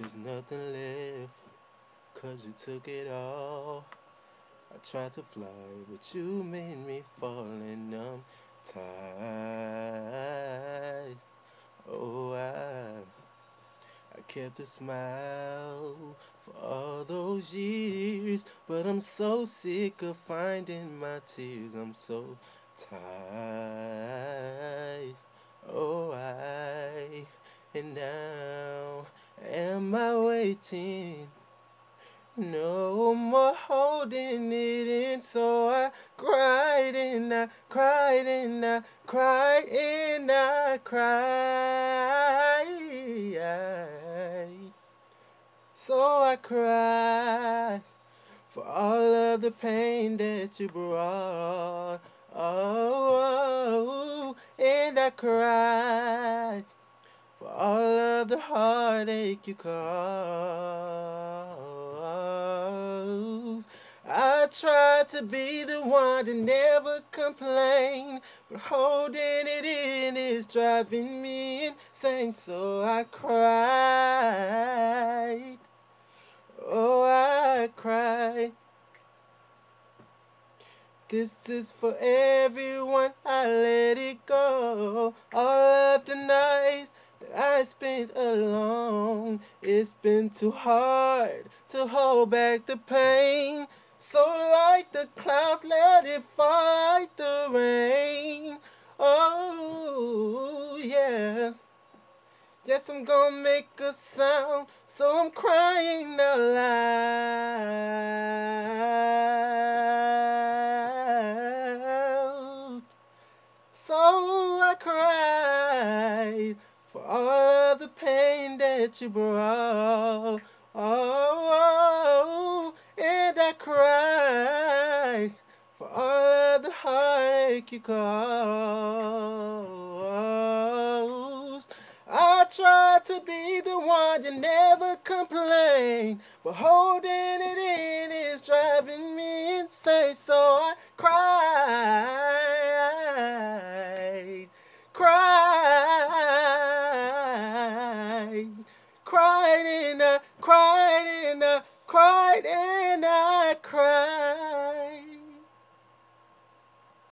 There's nothing left, cause you took it all. I tried to fly, but you made me fall and I'm tired. Oh, I, I kept a smile for all those years, but I'm so sick of finding my tears. I'm so tired. Am I waiting? No more holding it in, so I cried and I cried and I cried and I cried. So I cried for all of the pain that you brought. Oh, oh, oh and I cried all of the heartache you caused. I tried to be the one to never complain, but holding it in is driving me insane. So I cried. Oh, I cried. This is for everyone. I let it go. All of the nights that I spent alone. It's been too hard to hold back the pain. So like the clouds, let it fall like the rain. Oh, yeah. Yes, I'm gonna make a sound, so I'm crying out loud. So I cried for all of the pain that you brought. Oh, and I cried for all of the heartache you caused. I tried to be the one to never complain, but holding it in is driving me insane. So cried, and I cried and I cried and I cried.